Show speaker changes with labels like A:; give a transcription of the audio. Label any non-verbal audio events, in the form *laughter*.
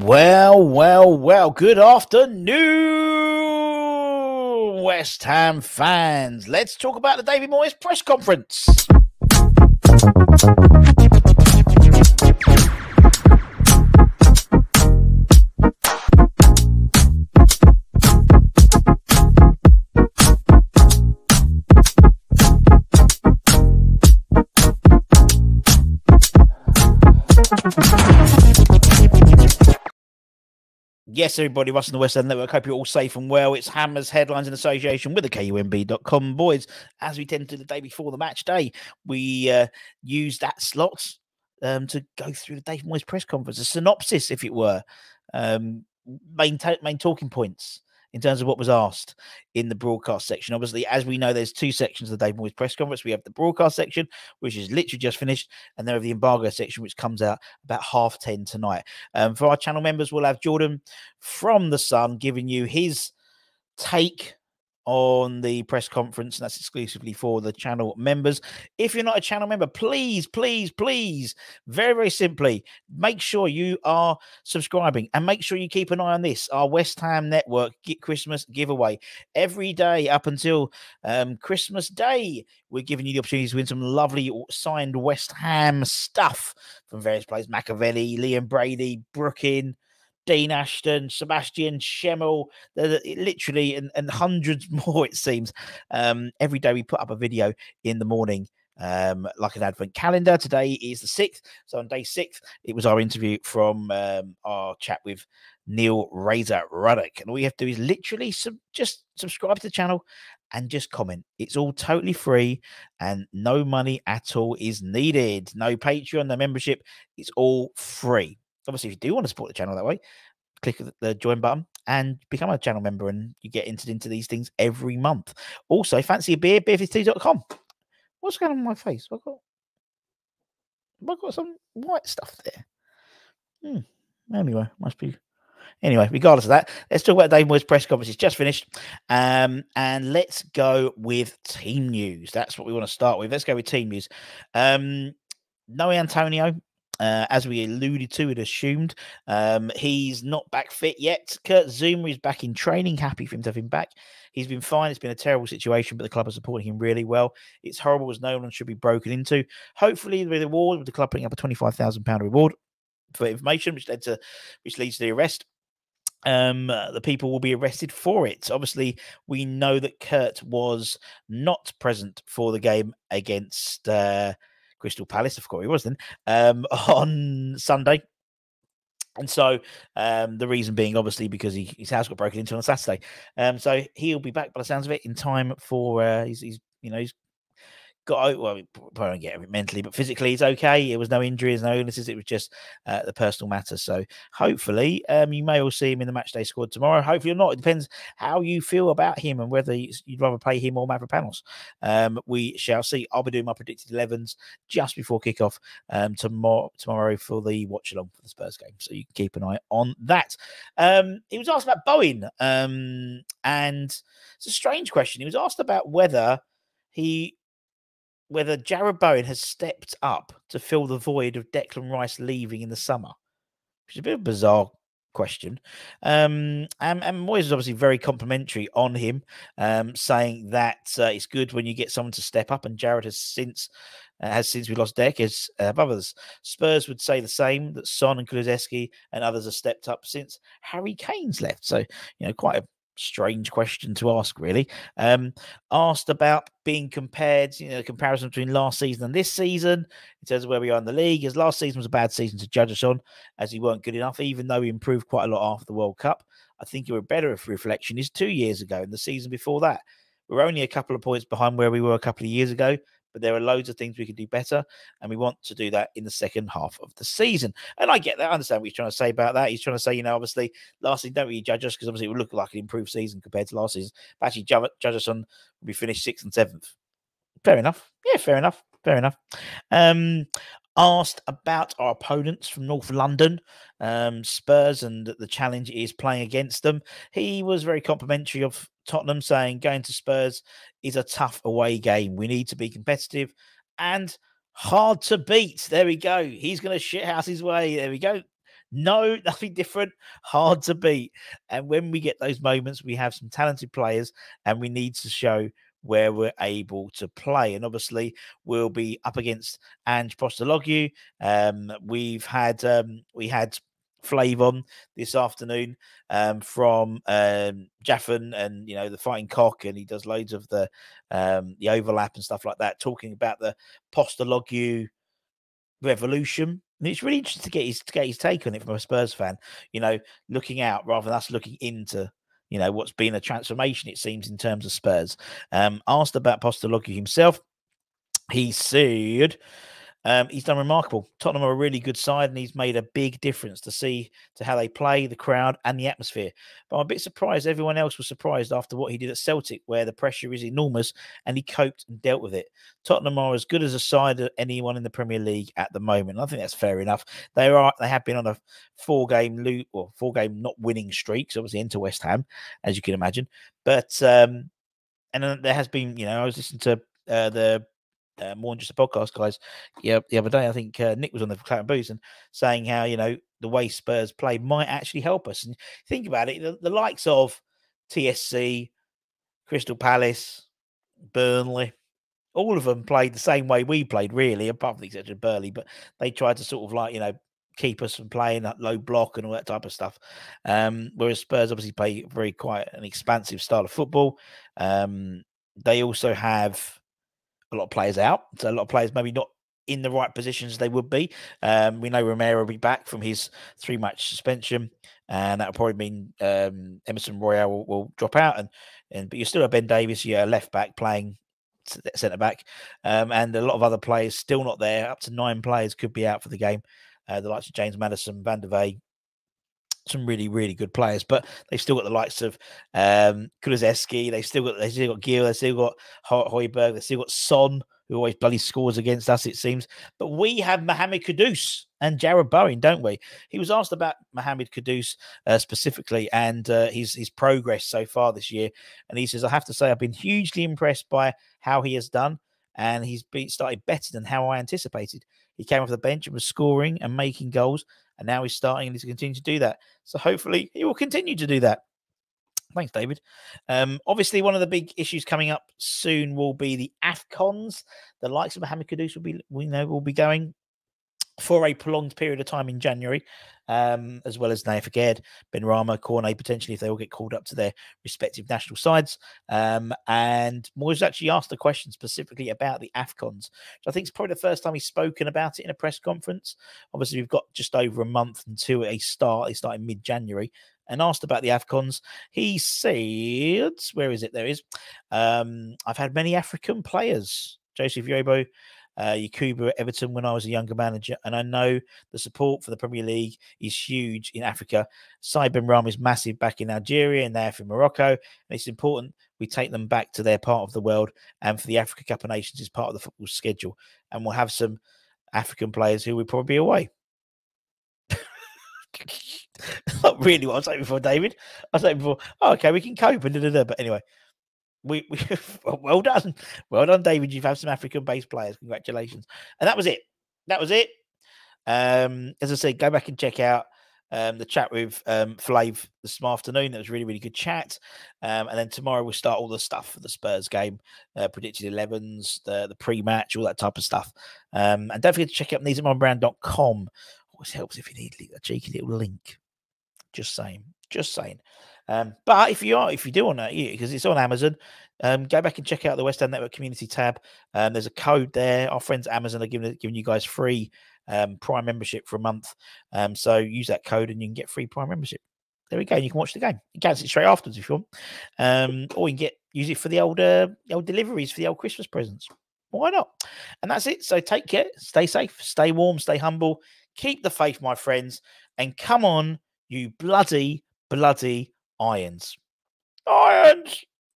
A: Well, well, well, good afternoon, West Ham fans. Let's talk about the David Moyes press conference. Yes, everybody, Russ and the West Ham Network. Hope you're all safe and well. It's Hammers Headlines in association with the KUMB.com boys. As we tend to do the day before the match day, we uh, use that slot um, to go through the Dave Moyes press conference, a synopsis, if it were, um, main, ta- main talking points in terms of what was asked in the broadcast section. Obviously, as we know, there's two sections of the Dave Moyes press conference. We have the broadcast section, which is literally just finished, and then have the embargo section, which comes out about half 10 tonight. Um, for our channel members, we'll have Jordan from The Sun giving you his take on the press conference, and that's exclusively for the channel members. If you're not a channel member, please, please, please, very, very simply, make sure you are subscribing and make sure you keep an eye on this our West Ham Network Christmas giveaway every day up until um, Christmas Day. We're giving you the opportunity to win some lovely signed West Ham stuff from various players Machiavelli, Liam Brady, Brooking. Dean Ashton, Sebastian Schemmel, literally, and, and hundreds *laughs* more, it seems. Um, every day we put up a video in the morning um, like an advent calendar. Today is the 6th. So on day six, it was our interview from um, our chat with Neil Razor Ruddock. And all you have to do is literally sub- just subscribe to the channel and just comment. It's all totally free and no money at all is needed. No Patreon, no membership. It's all free obviously, if you do want to support the channel that way, click the join button and become a channel member, and you get entered into these things every month. Also, fancy a beer, beer52.com. What's going on my face? I've got, I've got some white stuff there. Hmm. Anyway, must be. Anyway, regardless of that, let's talk about Dave Moyes' press conference. It's just finished. Um, and let's go with team news. That's what we want to start with. Let's go with team news. Um, Noe Antonio uh, as we alluded to and assumed, um, he's not back fit yet. Kurt Zouma is back in training. Happy for him to have him back. He's been fine. It's been a terrible situation, but the club are supporting him really well. It's horrible as no one should be broken into. Hopefully, the reward with the club putting up a twenty-five thousand pound reward for information, which led to which leads to the arrest um uh, the people will be arrested for it obviously we know that kurt was not present for the game against uh Crystal Palace, of course he was then, um, *laughs* on Sunday. And so um, the reason being, obviously, because he, his house got broken into on Saturday. Um, so he'll be back by the sounds of it in time for uh, he's, he's you know he's got well, probably don't get it mentally, but physically it's okay. It was no injuries, no illnesses. It was just uh, the personal matter. So hopefully, um, you may all see him in the match day squad tomorrow. Hopefully, or not. It depends how you feel about him and whether you'd rather play him or Mavropanos. Um, we shall see. I'll be doing my predicted 11s just before kickoff um, tomorrow tomorrow for the watch along for the Spurs game. So you can keep an eye on that. Um, he was asked about Bowen, um, and it's a strange question. He was asked about whether he whether Jarrod Bowen has stepped up to fill the void of Declan Rice leaving in the summer, which is a bit of a bizarre question. Um, and, and Moyes is obviously very complimentary on him, um, saying that uh, it's good when you get someone to step up, and Jarrod has since. Uh, has since we lost Deck as uh, others. Spurs would say the same that Son and Kulusevski and others have stepped up since Harry Kane's left. So, you know, quite a strange question to ask, really. Um, asked about being compared, you know, comparison between last season and this season in terms of where we are in the league. As last season was a bad season to judge us on, as he weren't good enough, even though we improved quite a lot after the World Cup. I think you were better if reflection is two years ago and the season before that. We're only a couple of points behind where we were a couple of years ago, but there are loads of things we could do better, and we want to do that in the second half of the season. And I get that. I understand what he's trying to say about that. He's trying to say, you know, obviously, last season don't really judge us because obviously it would look like an improved season compared to last season. But actually, judge, judge us on we finished sixth and seventh. Fair enough. Yeah, fair enough. Fair enough. Um, asked about our opponents from North London, um, Spurs, and the challenge is playing against them. He was very complimentary of Tottenham, saying going to Spurs is a tough away game. We need to be competitive and hard to beat. There we go. He's going to shithouse his way. There we go. No, *laughs* nothing different. Hard to beat. And when we get those moments, we have some talented players and we need to show where we're able to play. And obviously, we'll be up against Ange Postecoglou. Um, we've had um, we had Flavon this afternoon um, from um, and you know the Fighting Cock, and he does loads of the um, the overlap and stuff like that, talking about the Postecoglou revolution. And it's really interesting to get his to get his take on it from a Spurs fan. You know, looking out rather than us looking into you know what's been a transformation it seems in terms of Spurs. Um, asked about Postecoglou himself, he said um, he's done remarkable. Tottenham are a really good side, and he's made a big difference to see to how they play, the crowd, and the atmosphere. But I'm a bit surprised. Everyone else was surprised after what he did at Celtic, where the pressure is enormous, and he coped and dealt with it. Tottenham are as good as a side as anyone in the Premier League at the moment. I think that's fair enough. They are. They have been on a four-game loot or four-game not winning streak. So obviously into West Ham, as you can imagine. But um, and there has been, you know, I was listening to uh, the uh, more than just a podcast, guys. Yeah, the other day I think uh, Nick was on the Claret Booze and saying how you know the way Spurs play might actually help us. And think about it, the, the likes of TSC, Crystal Palace, Burnley, all of them played the same way we played, really, apart from the exception of Burnley. But they tried to sort of like you know keep us from playing that low block and all that type of stuff. Um, whereas Spurs obviously play very quite an expansive style of football. Um, they also have a lot of players out. So a lot of players maybe not in the right positions they would be. Um, we know Romero will be back from his three match suspension, and that'll probably mean um, Emerson Royal will, will, drop out. And, and but you're still have Ben Davies, you're left back playing centre back, um, and a lot of other players still not there. Up to nine players could be out for the game. Uh, the likes of James Maddison, Van de Ven, some really, really good players, but they've still got the likes of um Kulusevski, they've still got they still got Gil, they've still got Højbjerg, they've still got Son, who always bloody scores against us, it seems. But we have Mohamed Kudus and Jarrod Bowen, don't we? He was asked about Mohamed Kudus uh, specifically and uh, his his progress so far this year, and he says, "I have to say, I've been hugely impressed by how he has done, and he's been started better than how I anticipated. He came off the bench and was scoring and making goals, and now he's starting and he's continuing to do that. So hopefully he will continue to do that. Thanks, David. Um, obviously, one of the big issues coming up soon will be the AFCONs. The likes of Mohamed Kudus will be, we know, will be going for a prolonged period of time in January, um, as well as Nayef Aguerd, Benrahma, Cornet, potentially if they all get called up to their respective national sides. Um, and Moyes actually asked a question specifically about the AFCONs, which I think is probably the first time he's spoken about it in a press conference. Obviously, we've got just over a month until a start. They start in mid January. And asked about the AFCONs, he said, Where is it? There is. Um, I've had many African players. Joseph Yobo uh, Yakubu at Everton when I was a younger manager, and I know the support for the Premier League is huge in Africa. Saïd Ram is massive back in Algeria and there from Morocco, and it's important we take them back to their part of the world. And for the Africa Cup of Nations is part of the football schedule, and we'll have some African players who will probably be away. *laughs* Not really what I was saying before, David. I was saying before, oh, okay, we can cope. But anyway, we, *laughs* we well done, well done, David. You've had some African-based players. Congratulations. And that was it. That was it. Um, as I said, go back and check out um, the chat with um, Flav this afternoon. That was really, really good chat. Um, and then tomorrow we'll start all the stuff for the Spurs game, uh, predicted 11s, the, the pre match, all that type of stuff. Um, and don't forget to check out needsonbrand.com. Always helps if you need a cheeky little link. Just saying. Just saying. Um, but if you are, if you do want to, because it's on Amazon, um, go back and check out the West Ham Network Community tab. Um, there's a code there. Our friends Amazon are giving giving you guys free um, Prime membership for a month. Um, so use that code and you can get free Prime membership. There we go. And You can watch the game. You can it straight afterwards if you want, um, or you can get use it for the old uh, old deliveries for the old Christmas presents. Why not? And that's it. So take care, stay safe, stay warm, stay humble, keep the faith, my friends, and come on, you bloody bloody Irons. Irons!